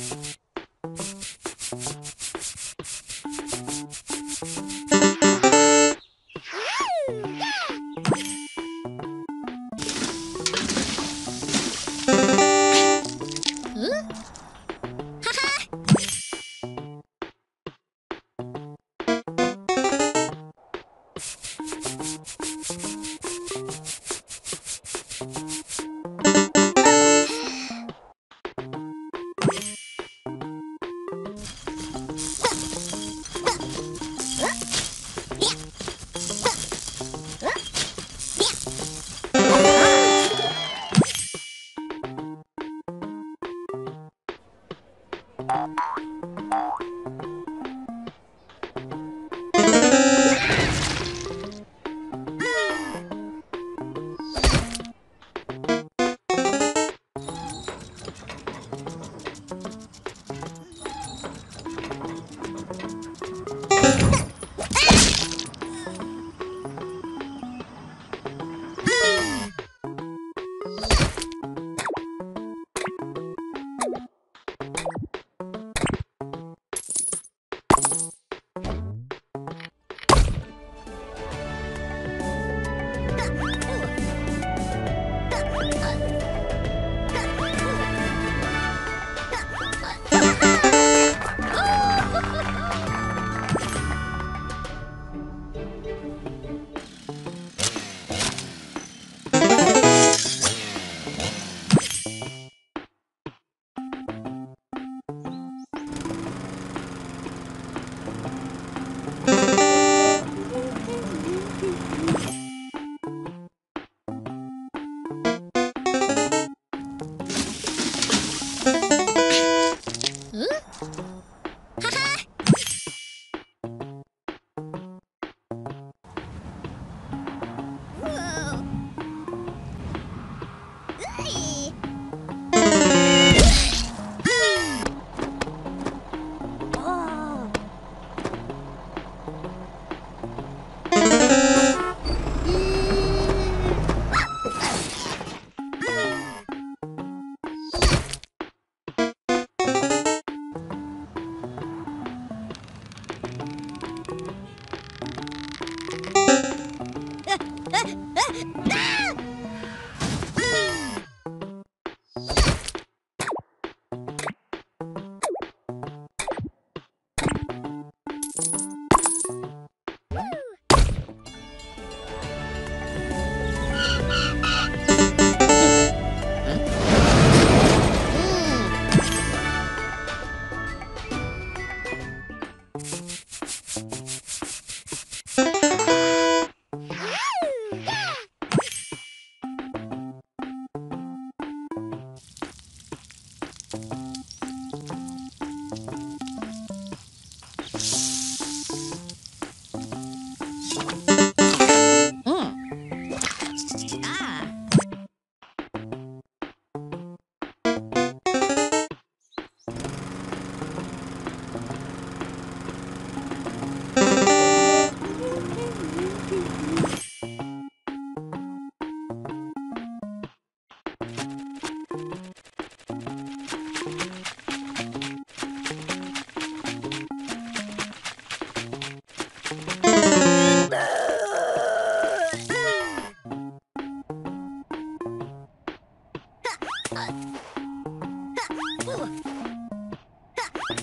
you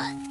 本。